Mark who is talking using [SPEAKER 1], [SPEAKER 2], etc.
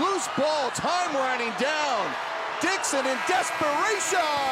[SPEAKER 1] Loose ball, time running down. Dixon in desperation.